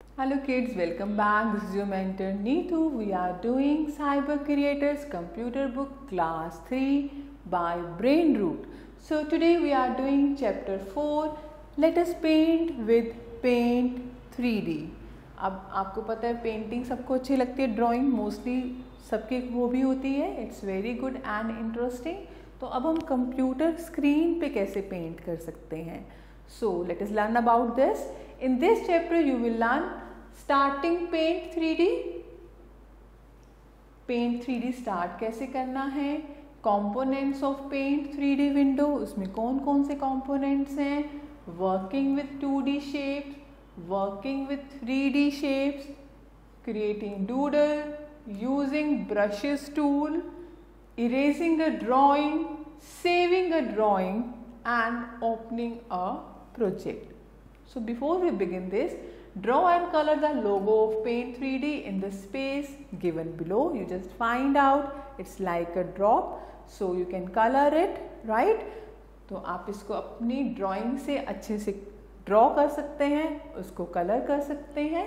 Hello kids, welcome back. This is your mentor Neetu. We are doing Cyber Creators Computer Book Class 3 by Brain Root. So today we are doing chapter 4. Let us paint with Paint 3D. अब आपको पता है painting सबको अच्छी लगती है drawing mostly सबके वो भी होती है it's very good and interesting तो अब हम कंप्यूटर स्क्रीन पे कैसे पेंट कर सकते हैं so let's learn about this this chapter you will learn starting paint three D paint three start कैसे करना है? Components of paint three window उसमें कौन कौन से कॉम्पोनेंट्स हैं? Working with two D shapes working with three D shapes creating doodle using brushes tool erasing a drawing, saving a drawing and opening a project. So before we begin this, draw and color the logo of Paint 3D in the space given below. You just find out it's like a drop. So you can color it, right? तो आप इसको अपनी drawing से अच्छे से draw कर सकते हैं उसको कलर कर सकते हैं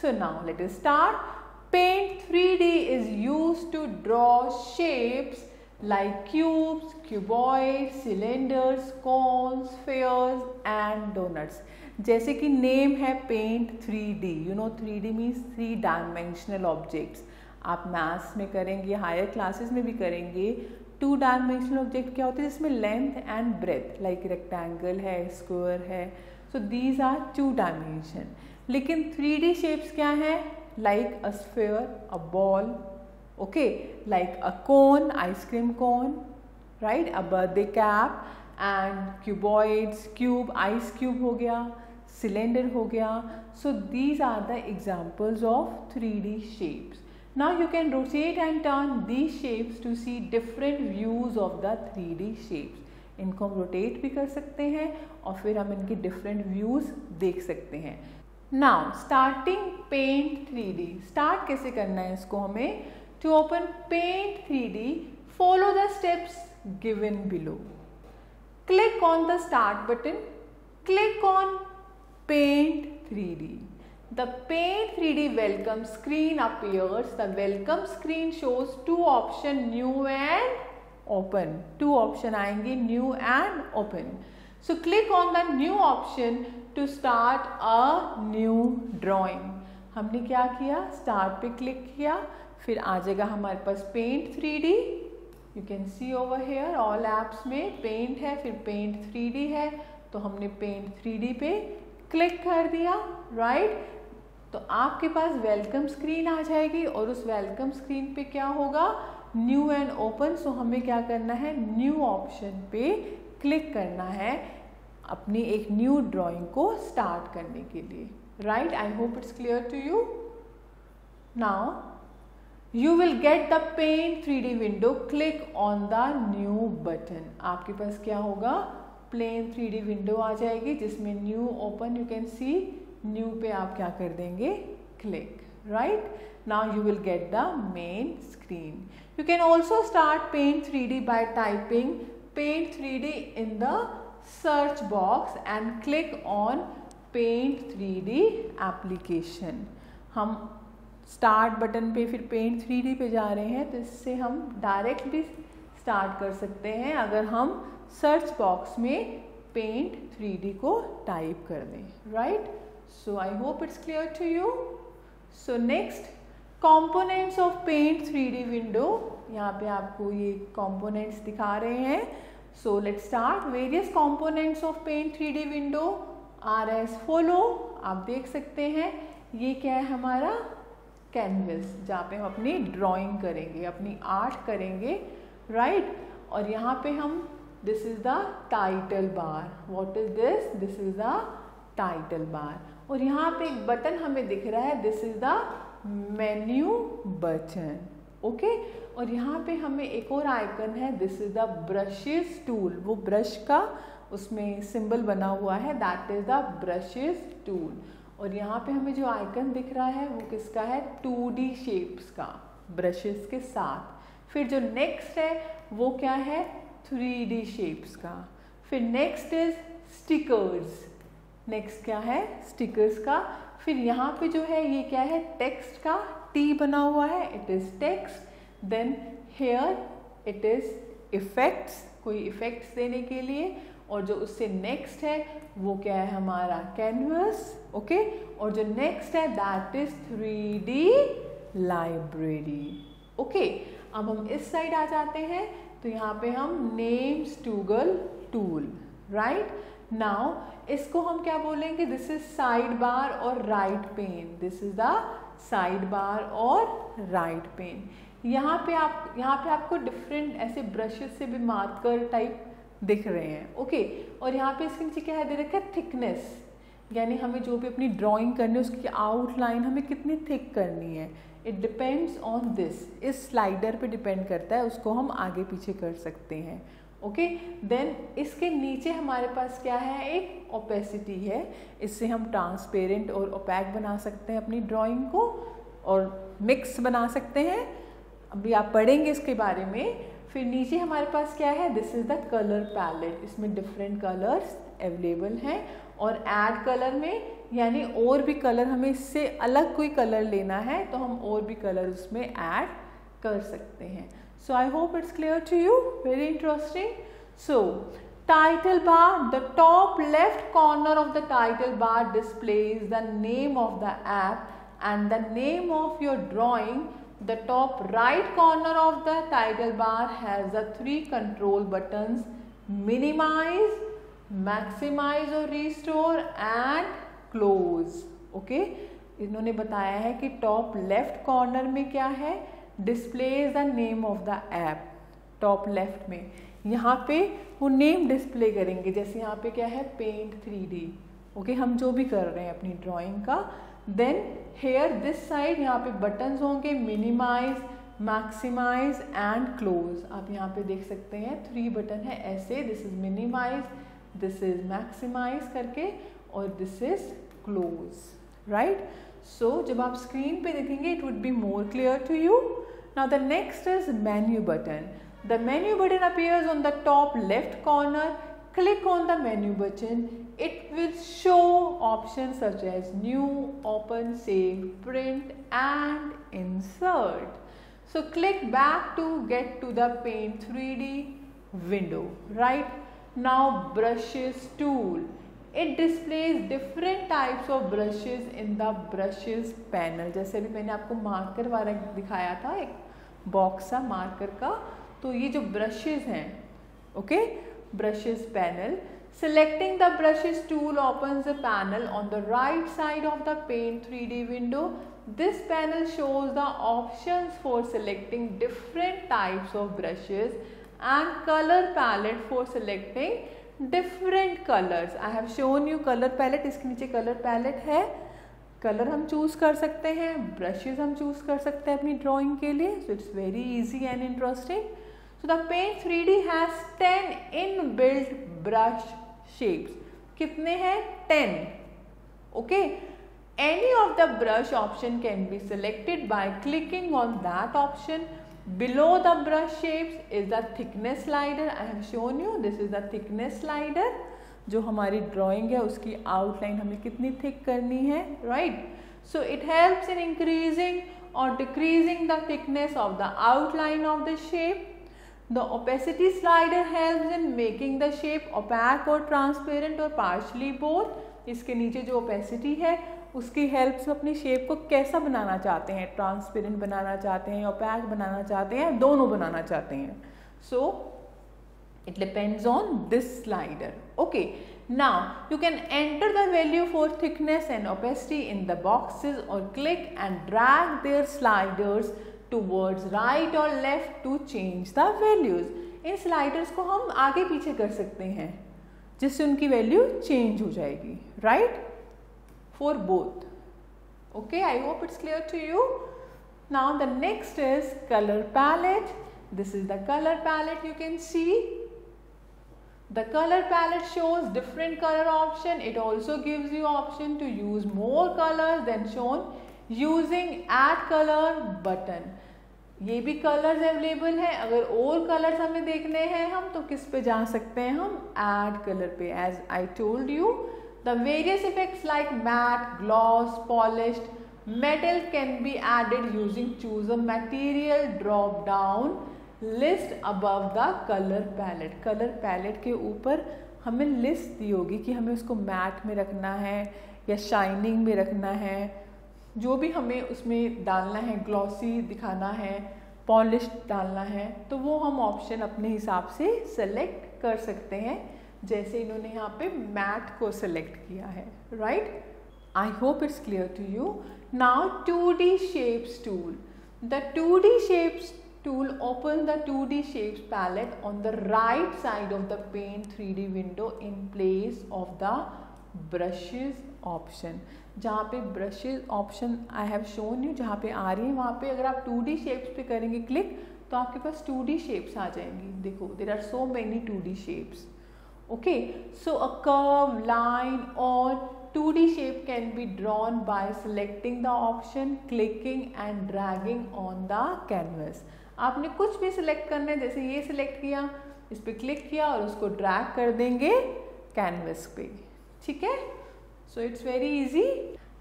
so now let's start Paint 3D is used to draw shapes like cubes, cuboids, cylinders, cones, spheres and donuts. जैसे कि नेम है paint 3D you know three D means three dimensional objects आप maths में करेंगे higher classes में भी करेंगे two dimensional object क्या होते हैं? जिसमें length and breadth like rectangle है स्क्वायर है. So these are two dimension लेकिन थ्री डी शेप्स क्या हैं? Like a sphere, a ball, okay, like a cone, ice cream cone, right, a birthday cap and cube ice cube हो गया, cylinder हो गया. So these are the examples of three D shapes now you can rotate and turn these shapes to see different views of the three D shapes इनको हम rotate भी कर सकते हैं और फिर हम इनके डिफरेंट व्यूज़ देख सकते हैं. Now starting paint three D start कैसे करना है इसको हमें? To open paint three D follow the steps given below click on the start button click on paint 3D the paint 3d welcome screen appears the welcome screen shows two option new and open two option आएँगे new and open so click on the new option to start a new drawing हमने क्या किया start पे click किया फिर आ जाएगा हमारे पास paint 3D you can see over here all apps में paint है फिर paint 3D है तो हमने paint 3D पे क्लिक कर दिया राइट right? तो आपके पास वेलकम स्क्रीन आ जाएगी और उस वेलकम स्क्रीन पे क्या होगा? न्यू एंड ओपन सो हमें क्या करना है? न्यू ऑप्शन पे क्लिक करना है अपनी एक न्यू ड्राइंग को स्टार्ट करने के लिए right I hope it's clear to you now you will get the paint three D window click on the new button आपके पास क्या होगा? प्लेन थ्री विंडो आ जाएगी, जिसमें new open you can see new पे आप क्या कर देंगे? Click right now you will get the main screen you can also start paint three D by typing paint three D in the search box and click on paint three D application हम start button पे फिर paint three D पे जा रहे हैं तो इससे हम डायरेक्ट भी स्टार्ट कर सकते हैं। अगर हम सर्च बॉक्स में पेंट थ्री डी को टाइप कर दें right so I hope it's clear to you so next components of paint three D window यहाँ पे आपको ये कॉम्पोनेंट्स दिखा रहे हैं. So let start various components of paint three D window are as follow आप देख सकते हैं. ये क्या है हमारा? कैनवस जहाँ पे हम अपनी ड्राॅइंग करेंगे, अपनी आर्ट करेंगे राइट right? और यहाँ पे हम this is the title bar what is this this is the title bar और यहाँ पे एक बटन हमें दिख रहा है. This is the menu button okay और यहाँ पे हमें एक और आइकन है. This is the brushes tool वो ब्रश का उसमें सिंबल बना हुआ है. That is the brushes tool और यहाँ पे हमें जो आइकन दिख रहा है, वो किसका है? टू डी शेप्स का. ब्रशेस के साथ. फिर जो नेक्स्ट है, वो क्या है? थ्री डी शेप्स का। फिर नेक्स्ट इज़ स्टिकर्स नेक्स्ट क्या है? स्टिकर्स का। फिर यहाँ पे जो है, ये क्या है? टेक्स्ट का टी बना हुआ है। It is text then here it is effects कोई इफेक्ट्स देने के लिए। और जो उससे नेक्स्ट है, वो क्या है हमारा? कैनवस ओके और जो नेक्स्ट है that is three D library okay अब हम इस साइड आ जाते हैं। तो यहाँ पे हम नेम स्टूगल टूल राइट नाउ इसको हम क्या बोलेंगे? दिस इज़ साइड बार और right pane this is the side bar और राइट पेन यहाँ पे आप, यहाँ पे आपको डिफरेंट ऐसे ब्रशेस से भी मार्कर टाइप दिख रहे हैं ओके okay. और यहाँ पे इसके नीचे क्या है? दे रखा है थिकनेस यानी हमें जो भी अपनी ड्राइंग करनी है, उसकी आउटलाइन हमें कितनी थिक करनी है? इट डिपेंड्स ऑन दिस इस स्लाइडर पे डिपेंड करता है, उसको हम आगे पीछे कर सकते हैं। ओके देन इसके नीचे हमारे पास क्या है? एक ओपेसिटी है। इससे हम ट्रांसपेरेंट और ओपैक बना सकते हैं अपनी ड्राइंग को और मिक्स बना सकते हैं। अभी आप पढ़ेंगे इसके बारे में। फिर नीचे हमारे पास क्या है? This is the colour palette इसमें डिफरेंट कलर्स अवेलेबल हैं। और एड कलर में यानी और भी कलर हमें इससे अलग कोई कलर लेना है तो हम और भी कलर उसमें ऐड कर सकते हैं। So I hope it's clear to you very interesting so title bar the top left corner of the title bar displays the name of the app and the name of your drawing The top right corner of the title bar has the three control buttons minimize, maximize or restore and close. Okay इन्होंने बताया है कि top left corner में क्या है? Display is the name of the app top left में। यहाँ पे वो नेम डिस्प्ले करेंगे, जैसे यहाँ पे क्या है? पेंट थ्री डी ओके हम जो भी कर रहे हैं अपनी ड्राइंग का। देन हेयर दिस साइड यहाँ पे बटन्स होंगे मिनिमाइज मैक्सिमाइज एंड क्लोज आप यहाँ पे देख सकते हैं थ्री बटन है ऐसे। This is minimise this is maximise करके और this is close right so जब आप स्क्रीन पे देखेंगे it would be more clear to you now the next is menu button the menu button appears on the top left corner click on the menu button it will show options such as new open save print and insert so click back to get to the paint 3d window right now brushes tool It displays different types of brushes in the brushes panel जैसे अभी मैंने आपको marker वाला दिखाया था, एक box है marker का तो ये जो ब्रशेज हैं okay brushes panel selecting the brushes tool open the panel on the right side of the paint three D window this panel shows the option for selecting different types of brushes and colour palette for selecting different colors. I have shown you color palette. इसके नीचे color palette है colour हम choose कर सकते हैं brushes हम choose कर सकते हैं अपनी ड्राइंग के लिए so it's very easy and interesting So the Paint 3D has 10 inbuilt brush shapes. कितने हैं 10 okay any of the brush option can be selected by clicking on that option below the brush shapes is the thickness slider i have shown you this is the thickness slider जो हमारी ड्राइंग है उसकी outline हमें कितनी thick करनी है right so it helps in increasing और decreasing the thickness of the outline of the shape The opacity slider helps in making the shape opaque or transparent or partially both. इसके नीचे जो opacity है उसकी help से अपनी shape को कैसा बनाना चाहते हैं? ट्रांसपेरेंट बनाना चाहते हैं ओपैक बनाना चाहते हैं दोनों बनाना चाहते हैं? So it depends on this slider. Okay, now you can enter the value for thickness and opacity in the boxes or click and drag their sliders towards right और left to change the values in sliders को हम आगे पीछे कर सकते हैं, जिससे उनकी वैल्यू चेंज हो जाएगी right for both okay i hope it's clear to you now the next is color palette this is the color palette you can see the color palette shows different color option it also gives you option to use more colors than shown using add colour button ये भी colours available हैं अगर और colours हमें देखने हैं हम तो किस पे जा सकते हैं हम एड कलर पे as I told you The various effects like matte, gloss, polished, metal can be added using choose a material drop down list above the color palette. Color palette के ऊपर हमें लिस्ट दी होगी कि हमें उसको mat में रखना है या शाइनिंग में रखना है जो भी हमें उसमें डालना है ग्लॉसी दिखाना है पॉलिश डालना है तो वो हम ऑप्शन अपने हिसाब से सेलेक्ट कर सकते हैं जैसे इन्होंने यहाँ पे मैट को सिलेक्ट किया है right I hope it's clear to you now two D shapes tool the two D shapes tool, open the 2d shapes palette on the right side of the paint 3d window in place of the brushes option. जहाँ पे brushes option I have shown you जहाँ पे आ रही है, वहाँ पे अगर आप 2D शेप्स पे करेंगे क्लिक तो आपके पास 2D शेप्स आ जाएँगी। देखो there are so many 2D shapes okay, so a curve line or 2d shape can be drawn by selecting the option, clicking and dragging on the canvas. आपने कुछ भी सिलेक्ट करना है, जैसे ये सिलेक्ट किया, इस पर क्लिक किया और उसको ड्रैग कर देंगे कैनवस पे। ठीक है? So it's very easy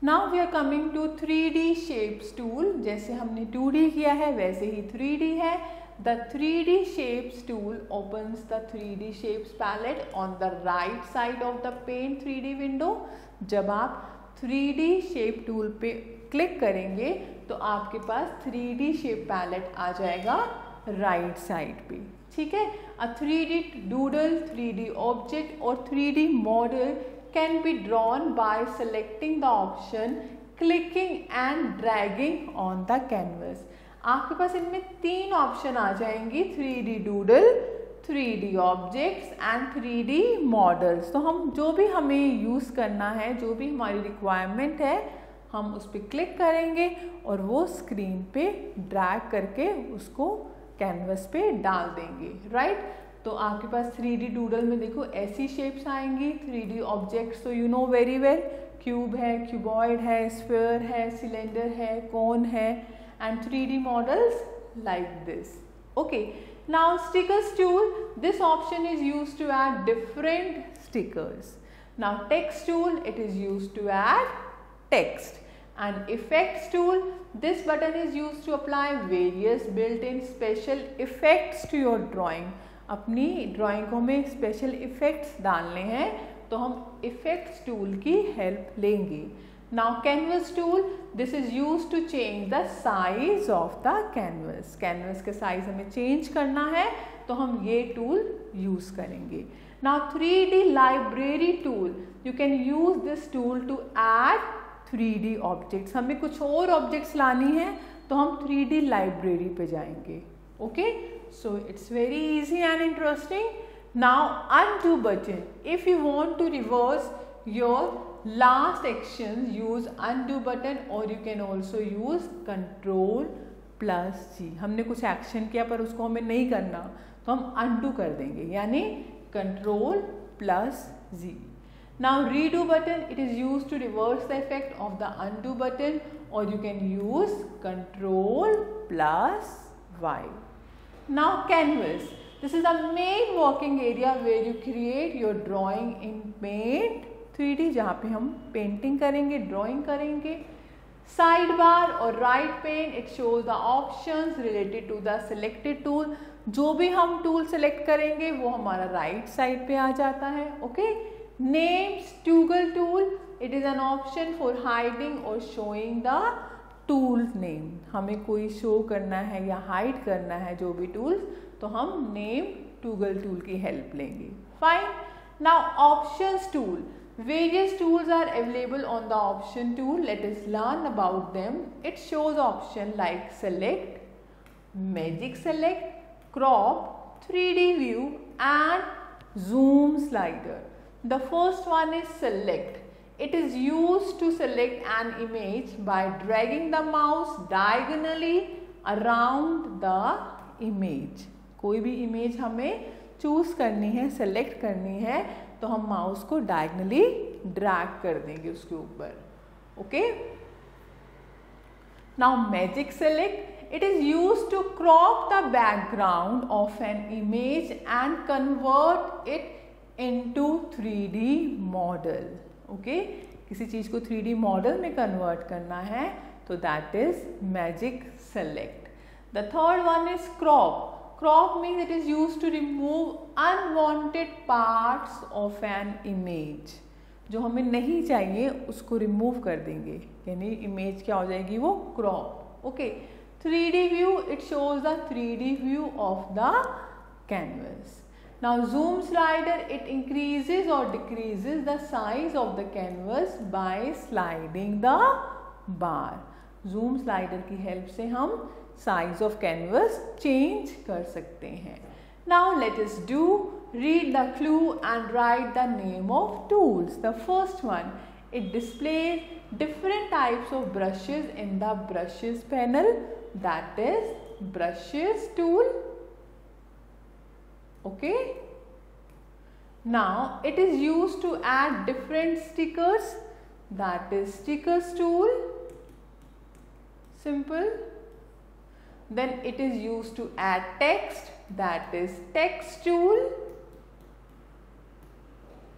now we are coming to three D shapes tool जैसे हमने टू डी किया है, वैसे ही थ्री डी है। The 3D Shapes tool opens the 3D Shapes palette on the right side of the Paint 3D window. जब आप 3D Shape tool पे क्लिक करेंगे तो आपके पास 3D Shape palette आ जाएगा राइट right साइड पे ठीक है अ 3D doodle 3D object और 3D model can be drawn by selecting the option clicking and dragging on the canvas आपके पास इनमें तीन ऑप्शन आ जाएँगी three D doodle three D objects and three D models तो हम जो भी हमें यूज़ करना है, जो भी हमारी रिक्वायरमेंट है, हम उस पर क्लिक करेंगे और वो स्क्रीन पे ड्रैग करके उसको कैनवस पे डाल देंगे राइट तो आपके पास थ्री डी डूडल में देखो ऐसी शेप्स आएँगी थ्री डी ऑब्जेक्ट्स तो you know very well cube है क्यूबॉइड है स्फेयर है सिलेंडर है कौन है। And 3D models like this. Okay, now stickers tool, this option is used to add different stickers. Now text tool, it is used to add text. And effects tool, this button is used to apply various built-in special effects to your drawing. अपनी drawing को हमें special effects डालने हैं तो हम effects tool की help लेंगे Now canvas tool, this is used to change the size of the canvas. Canvas के size हमें change करना है तो हम ये tool use करेंगे. Now 3D library tool, you can use this tool to add 3D objects. हमें कुछ और objects लानी है तो हम 3D library पे जाएँगे. Okay? So it's very easy and interesting. Now undo button. If you want to reverse your last actions use undo button or you can also use control plus G हमने कुछ action किया पर उसको हमें नहीं करना तो हम अनडू कर देंगे यानी control plus G now redo button it is use to reverse the effect of the undo button और you can use control plus Y now canvas this is the main working area where you create your drawing in paint three जहाँ पे हम painting करेंगे drawing करेंगे। Side bar और right pane it shows the options related to the selected tool जो भी हम tool select करेंगे, वो हमारा राइट right साइड पे आ जाता है okay names toggle tool it is an option for hiding और शोइंग द टूल नेम हमें कोई शो करना है या हाइड करना है जो भी टूल्स तो हम नेम टूगल टूल की हेल्प लेंगे। Fine now options tool Various tools are available on the option tool. Let us learn about them. It shows option like select, magic select, crop, 3D view and zoom slider. The first one is select. It is used to select an image by dragging the mouse diagonally around the image. कोई भी image हमें choose करनी है, select करनी है तो हम mouse को डायगनली ड्रैग कर देंगे उसके ऊपर okay now magic select it is use to crop the background of an image and convert it into 3D model okay किसी चीज़ को थ्री डी मॉडल में कन्वर्ट करना है तो that is magic select the third one is crop crop means it is use to remove unwanted parts of an image जो हमें नहीं चाहिए, उसको रिमूव कर देंगे। यानी इमेज क्या हो जाएगी वो? Crop okay three D view it shows the three D view of the canvas Now, zoom slider, it increases or decreases the size of the canvas by sliding the bar. Zoom slider की help से हम size of canvas change कर सकते हैं now let's do read the clue and write the name of tools the first one it display different types of brushes in the brushes panel that is brushes tool okay now it is use to add different stickers that is stickers tool simple then it is used to add text that is text tool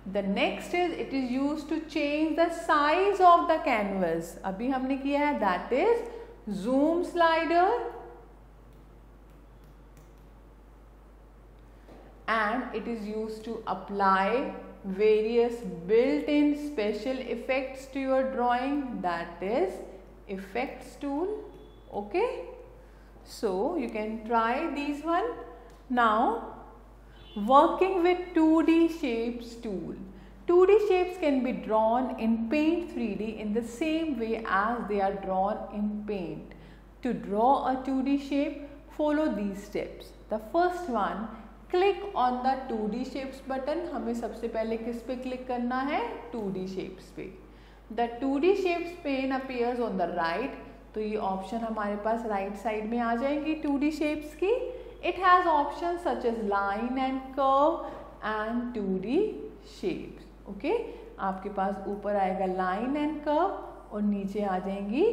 the next is it is used to change the size of the canvas. Abhi humne kiya hai that is zoom slider and it is used to apply various built-in special effects to your drawing. That is effects tool. Okay so you can try these one now working with 2d shapes tool 2d shapes can be drawn in paint 3d in the same way as they are drawn in paint to draw a 2d shape follow these steps the first one on the two D shapes button हमें सबसे पहले किस पे click करना है two D shapes पे two D shapes pane appears on the right तो ये ऑप्शन हमारे पास राइट right साइड में आ जाएँगी टू डी शेप्स की। It has option such as line and curve and two D shapes okay आपके पास ऊपर आएगा लाइन एंड कर्व और नीचे आ जाएँगी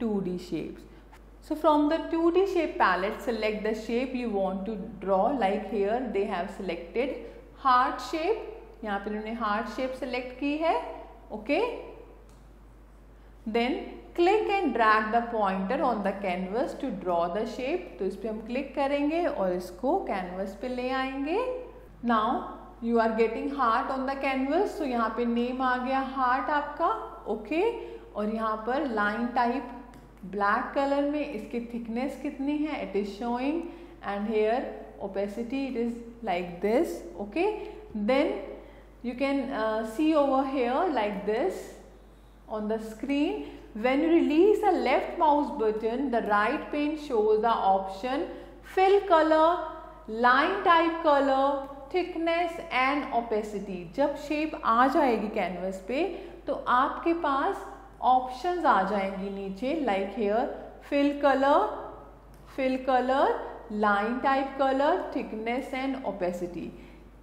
two D shapes so from the two D shape palette select the shape you want to draw like here they have selected heart shape यहाँ पर उन्होंने हार्ट शेप सेलेक्ट की है okay then click and drag the pointer on the canvas to draw the shape तो इस पर हम click करेंगे और इसको कैनवस पे ले आएँगे। Now you are getting heart on the canvas तो यहाँ पे नेम आ गया हार्ट आपका ओके okay? और यहाँ पर लाइन टाइप ब्लैक कलर में, इसकी थिकनेस कितनी है? It is showing and here opacity it is like this okay then you can see over here like this on the screen when you release the left mouse button the right pane shows the option fill color line type color thickness and opacity जब shape आ जाएगी canvas पे तो आपके पास options आ जाएँगी नीचे like here fill colour fill colour line type colour thickness and opacity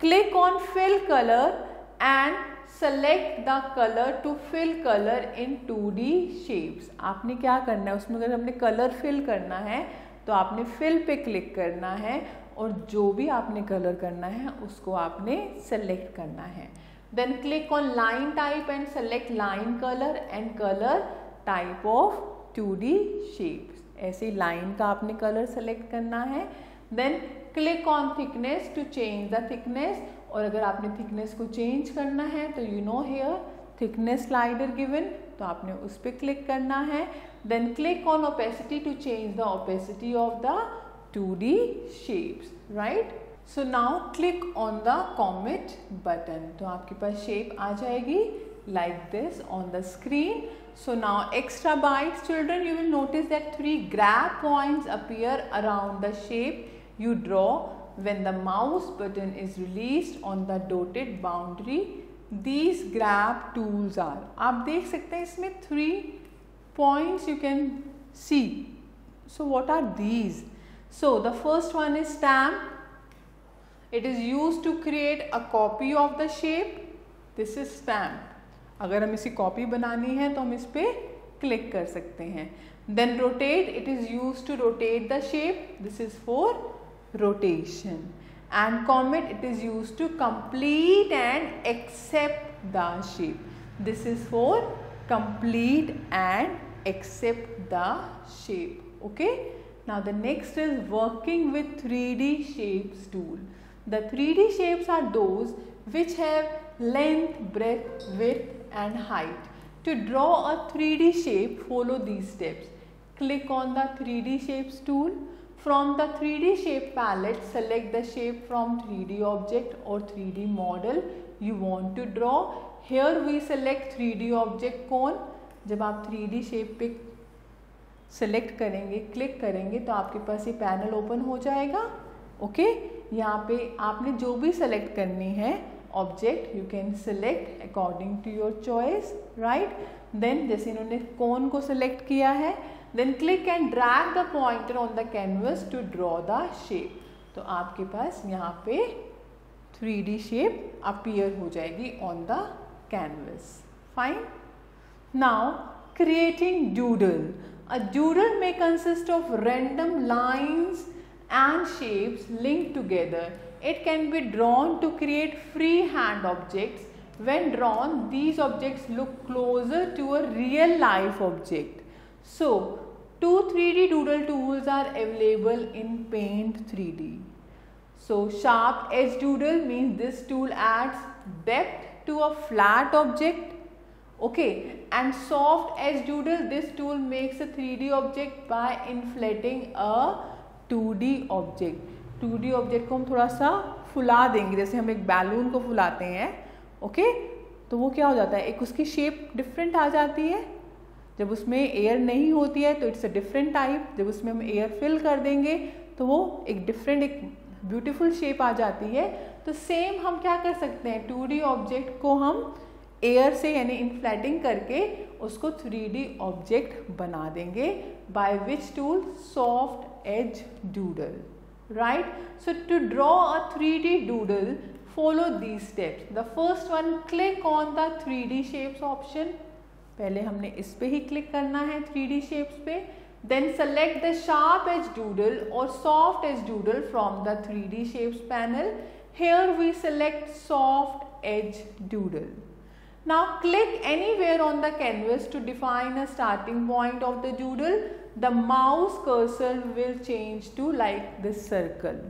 click on fill colour and select the colour to fill colour in two D shapes आपने क्या करना है? उसमें अगर हमने कलर फिल करना है तो आपने फिल पे क्लिक करना है और जो भी आपने कलर करना है, उसको आपने सेलेक्ट करना है। Then click on line type and select line colour and colour type of two D shapes ऐसे लाइन का आपने कलर सेलेक्ट करना है। Then click on thickness to change the thickness और अगर आपने थिकनेस को चेंज करना है तो you know here thickness slider given तो आपने उस पर क्लिक करना है। Then click on opacity to change the opacity of the two D shapes right so now click on the commit button तो आपके पास शेप आ जाएगी like this on the screen so now extra bit children you will notice that three grab points appear around the shape you draw when the mouse button is released on the dotted boundary. These grab tools are आप देख सकते हैं इसमें three points you can see. So what are these? So the first one is stamp it is use to create a copy of the shape this is stamp अगर हम इसी copy बनानी है तो हम इस पर क्लिक कर सकते हैं then rotate it is use to rotate the shape this is for rotation and comet it is used to complete and accept the shape. This is for complete and accept the shape. Okay. Now the next is working with 3D shapes tool. The 3D shapes are those which have length, breadth, width and height. To draw a 3D shape follow these steps. Click on the 3D shapes tool From the 3D shape palette, select the shape from 3D object or 3D model you want to draw. Here we select 3D object cone. जब आप 3D shape पे select करेंगे click करेंगे तो आपके पास ये panel open हो जाएगा ओके यहाँ पे आपने जो भी सेलेक्ट करनी है object you can select according to your choice right then जैसे इन्होंने कौन को सिलेक्ट किया है then click and drag the pointer on the canvas to draw the shape तो आपके पास यहाँ पे थ्री डी शेप अपीयर हो जाएगी on the canvas fine now creating doodle a doodle में consist of random lines and shapes link together it can be drawn to create free hand objects when drawn these objects look closer to a real life object. So, two 3D doodle tools are available in Paint 3D. So, sharp edge doodle means this tool adds depth to a flat object okay and soft edge doodle this tool makes a 3d object by inflating a 2d object 2d object को हम थोड़ा सा फुला देंगे जैसे हम एक balloon को फुलाते हैं ओके तो वो क्या हो जाता है एक उसकी शेप डिफरेंट आ जाती है जब उसमें एयर नहीं होती है तो इट्स अ डिफरेंट टाइप जब उसमें हम एयर फिल कर देंगे तो वो एक डिफरेंट एक ब्यूटीफुल शेप आ जाती है. तो सेम हम क्या कर सकते हैं? टू ऑब्जेक्ट को हम एयर से, यानी इनफ्लैटिंग करके, उसको 3D ऑब्जेक्ट बना देंगे by which tool soft edge doodle right so to draw a 3D doodle follow follow these steps. The first one, click on the 3d shapes option. पहले हमने इस पे ही क्लिक करना है थ्री डी शेप्स पे। Then select the sharp edge doodle और soft edge doodle from the three D shapes panel here we select soft edge doodle now click anywhere on the canvas to define a starting point of the doodle the mouse cursor will change to like this circle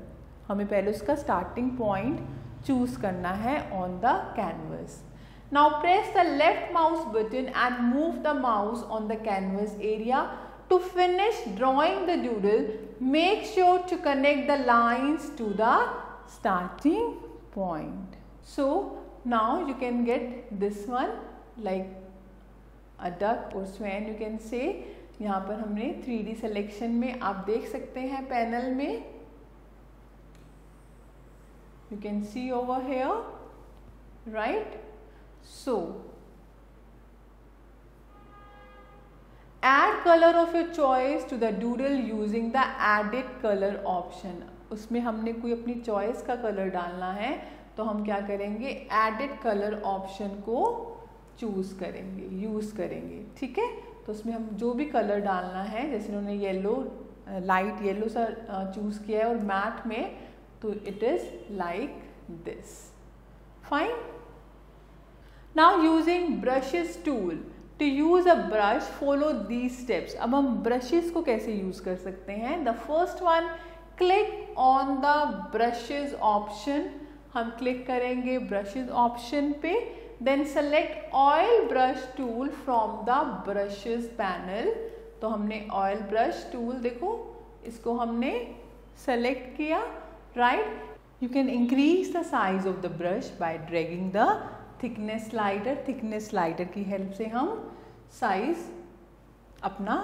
हमें पहले उसका starting point choose करना है on the canvas Now press the left mouse button and move the mouse on the canvas area. To finish drawing the doodle, make sure to connect the lines to the starting point. So now you can get this one like a duck or swan you can say यहाँ पर हमने 3D selection में आप देख सकते हैं panel में you can see over here right so, add color of your choice to the doodle using the added color option. उसमें हमने कोई अपनी चॉइस का कलर डालना है तो हम क्या करेंगे? एडिड कलर ऑप्शन को चूज़ करेंगे यूज़ करेंगे, ठीक है? तो उसमें हम जो भी कलर डालना है, जैसे उन्होंने येलो लाइट येलो सा चूज़ किया है और मैट में तो it is like this fine now using brushes tool to use a brush follow the steps अब हम ब्रशेस को कैसे यूज़ कर सकते हैं? The first one click on the brushes option हम क्लिक करेंगे ब्रशेज ऑप्शन पे. Then select oil brush tool from the brushes panel तो हमने ऑयल ब्रश टूल देखो, इसको हमने सेलेक्ट किया right you can increase the size of the brush by dragging the thickness slider thickness slider की help से हम साइज़ अपना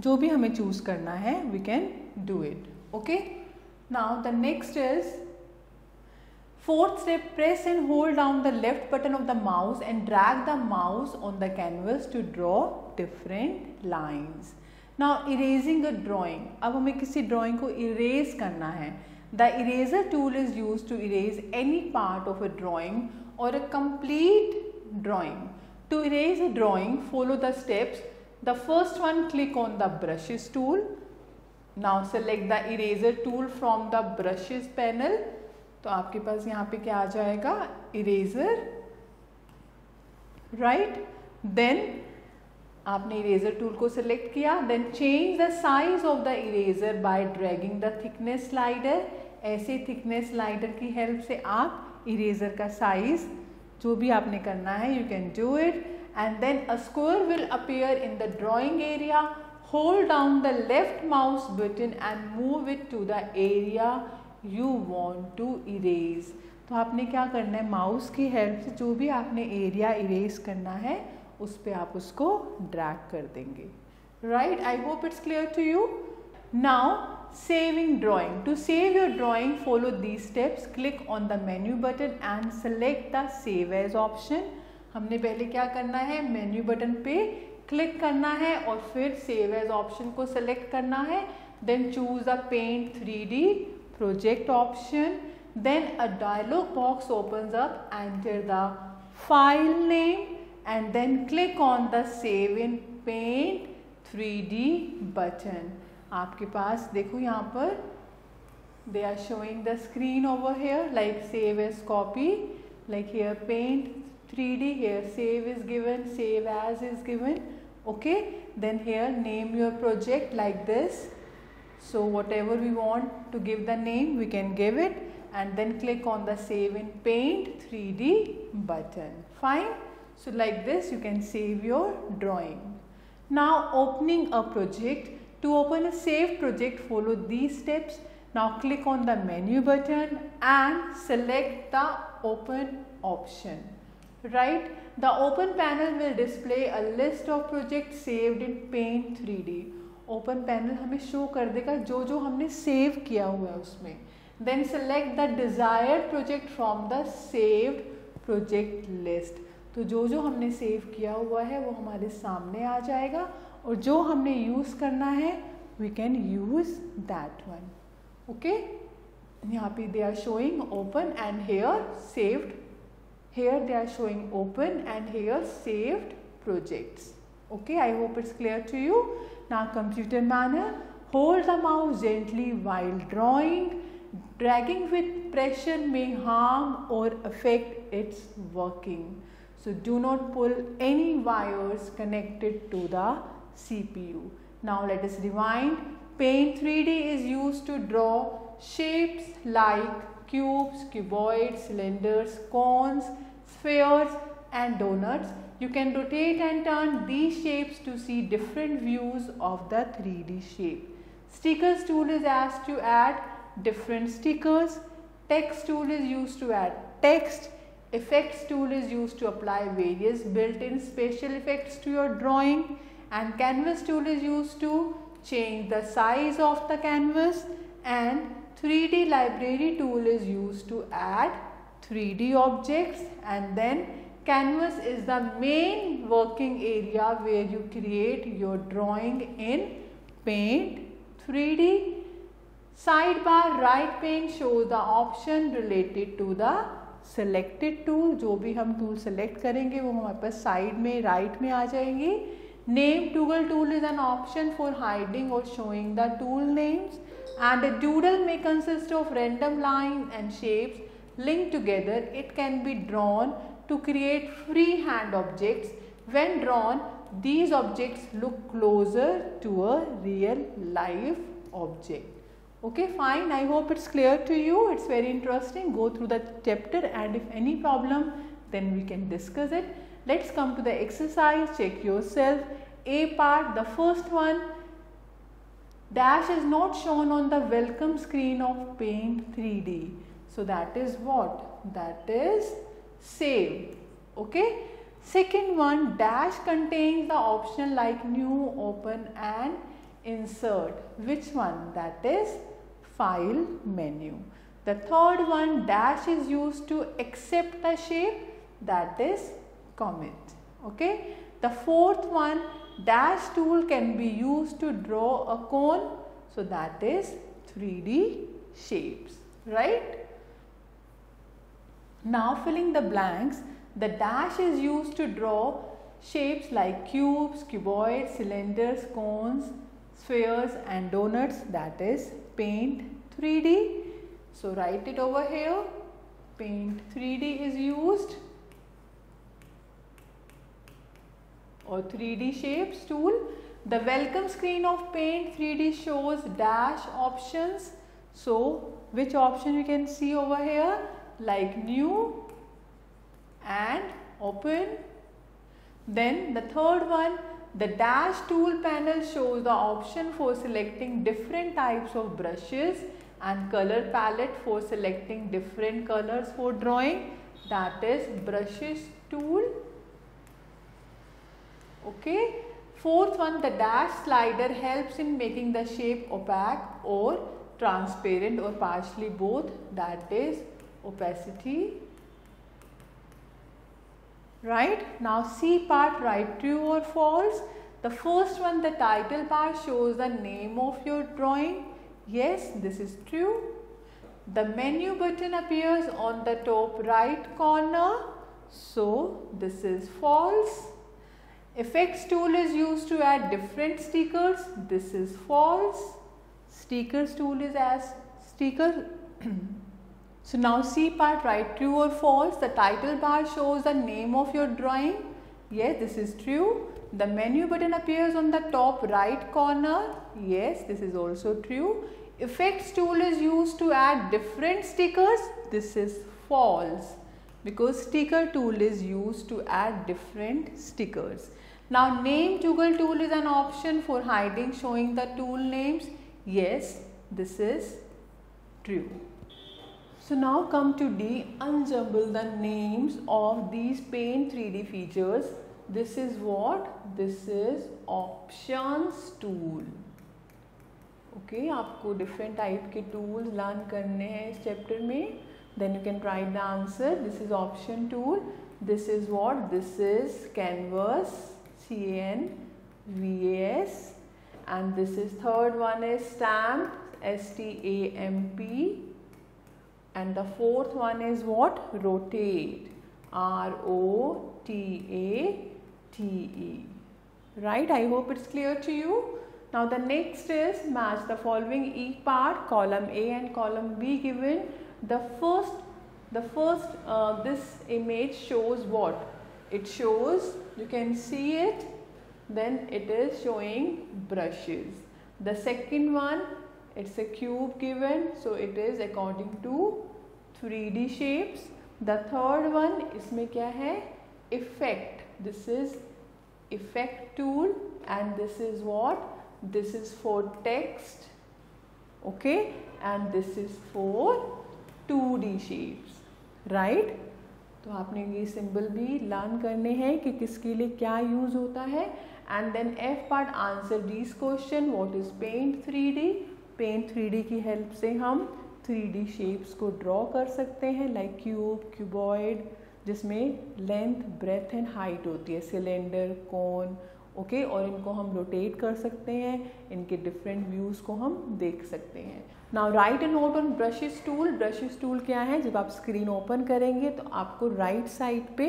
जो भी हमें चूज़ करना है we can do it okay now the next is fourth step press and hold down the left button of the mouse and drag the mouse on the canvas to draw different lines now erasing a drawing अब हमें किसी drawing को erase करना है. The eraser tool is use to erase any part of a drawing or a complete drawing. To erase a drawing, follow the steps. The first one, click on the brushes tool. Now select the eraser tool from the brushes panel तो आपके पास यहाँ पे क्या आ जाएगा eraser right then आपने eraser tool को सिलेक्ट किया then change the size of the eraser by dragging the thickness slider ऐसे थिकनेस स्लाइडर की हेल्प से आप इरेजर का साइज़ जो भी आपने करना है you can do it and then a square will appear in the drawing area hold down the left mouse button and move it to the area you want to erase तो आपने क्या करना है? माउस की help से जो भी आपने एरिया इरेज करना है, उस पर आप उसको ड्रैग कर देंगे. Right I hope it's clear to you now saving drawing. To save your drawing, follow these steps. Click on the menu button and select the save as option. हमने पहले क्या करना है मेन्यू बटन पे click करना है और फिर सेव एज ऑप्शन को सेलेक्ट करना है then choose a Paint three D project option then a dialog box open up enter the file name and then click on the save in Paint three D button आपके पास देखो यहाँ पर they are showing the screen over here like save as copy like here paint 3D here save is given save as is given okay then here name your project like this so whatever we want to give the name we can give it and then click on the save in paint 3D button fine so like this you can save your drawing. Now opening a project. To open a saved project follow these steps. Now click on the menu button and select the open option. Right? The open panel will display a list of projects saved in Paint 3D. Open panel हमें show कर देगा जो जो हमने save किया हुआ है उसमें then select the desired project from the saved project list तो जो जो हमने सेव किया हुआ है वो हमारे सामने आ जाएगा और जो हमने यूज़ करना है we can use that one okay यहाँ पे they are showing open and here saved here they are showing open and here saved projects okay I hope it's clear to you ना computer manner hold the mouth gently while drawing dragging with pressure may harm or affect its working so do not pull any wires connected to the CPU. Now let us rewind. Paint 3D is used to draw shapes like cubes, cuboids, cylinders, cones, spheres and donuts. You can rotate and turn these shapes to see different views of the 3D shape. Stickers tool is asked to add different stickers. Text tool is used to add text Effects tool is used to apply various built-in special effects to your drawing and canvas tool is used to change the size of the canvas and 3D library tool is used to add 3D objects and then canvas is the main working area where you create your drawing in paint 3D. Sidebar right pane shows the option related to the selected tool जो भी हम tool select करेंगे वो हमारे पास side में right में आ जाएंगे Name Toggle tool is an option for hiding or showing the tool names and a doodle may consist of random lines and shapes linked together. It can be drawn to create freehand objects. When drawn, these objects look closer to a real life object. Okay, fine. I hope it's clear to you. It's very interesting. Go through the chapter and if any problem, then we can discuss it let's come to the exercise. Check yourself. A part the first one. Dash is not shown on the welcome screen of paint 3d so that is what? That is save. Okay? Second one dash contains the option like new open and insert. Which one? That is file menu. The third one dash is used to accept a shape. That is commit. Okay. The fourth one dash tool can be used to draw a cone. So that is 3D shapes. Right. Now filling the blanks the dash is used to draw shapes like cubes, cuboids, cylinders, cones, spheres and donuts that is paint 3D. So write it over here. Paint 3D is used. Or 3D shapes tool. The welcome screen of paint 3D shows dash options. So which option you can see over here like new and open. Then the third one the dash tool panel shows the option for selecting different types of brushes and color palette for selecting different colors for drawing that is brushes tool okay? Fourth one the dash slider helps in making the shape opaque or transparent or partially both. That is opacity. Right? Now C part write true or false? The first one the title bar shows the name of your drawing. Yes this is true. The menu button appears on the top right corner. So this is false effects tool is used to add different stickers. This is false. Stickers tool is as sticker. So now C part write true or false? The title bar shows the name of your drawing. Yes this is true. The menu button appears on the top right corner. Yes this is also true. Effects tool is used to add different stickers. This is false. Because sticker tool is used to add different stickers now name toggle tool is an option for hiding showing the tool names yes this is true so now come to D, unjumble the names of these paint 3D features. This is what? This is options tool. Okay आपको different type के tools learn करने हैं इस chapter में then you can write the answer this is option tool this is what this is canvas C N V S, VAS and this is third one is stamp S-T-A-M-P and the fourth one is what? Rotate. R-O-T-A-T-E right I hope it's clear to you. Now the next is match the following E part column A and column B given. The first the first uh, this image shows what? It shows you can see it then it is showing brushes. The second one it's a cube given so it is according to 3D shapes. The third one इसमें क्या है effect. This is effect tool and this is what this is for text okay and this is for 2D shapes right तो आपने ये symbol भी learn करने हैं कि किसके लिए क्या यूज़ होता है। And then F part answer these question what is paint 3D paint 3D की हेल्प से हम 3D शेप्स को ड्रॉ कर सकते हैं लाइक क्यूब क्यूबॉइड जिसमें लेंथ ब्रेथ एंड हाइट होती है। सिलेंडर कोन ओके और इनको हम रोटेट कर सकते हैं। इनके डिफरेंट व्यूज़ को हम देख सकते हैं। Now write and note on brushes tool brushes tool क्या है? जब आप स्क्रीन ओपन करेंगे तो आपको राइट right साइड पे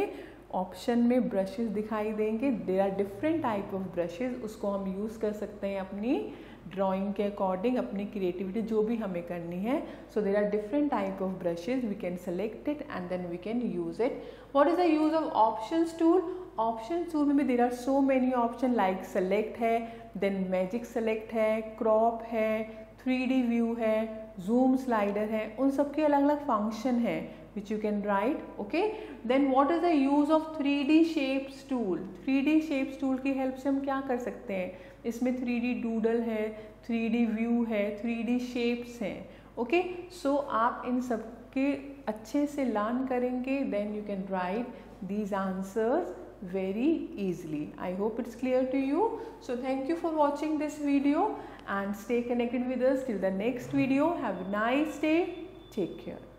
ऑप्शन में ब्रशेस दिखाई देंगे। There are different type of brushes उसको हम यूज़ कर सकते हैं अपनी ड्राइंग के अकॉर्डिंग अपनी क्रिएटिविटी जो भी हमें करनी है। So there are different type of brushes we can select it and then we can use it what is the use of option tool option tool में भी there are so many option like select है then magic select है crop है three D view है zoom slider है, उन सब के अलग अलग फ़ंक्शन है which you can write okay then what is the use of three D shapes tool three D shapes tool की हेल्प से हम क्या कर सकते हैं? इसमें थ्री डी डूडल है थ्री डी व्यू है थ्री डी शेप्स हैं ओके सो आप इन सब के अच्छे से लर्न करेंगे then you can write these answers very easily I hope it's clear to you so thank you for watching this video and stay connected with us till the next video. Have a nice day. Take care.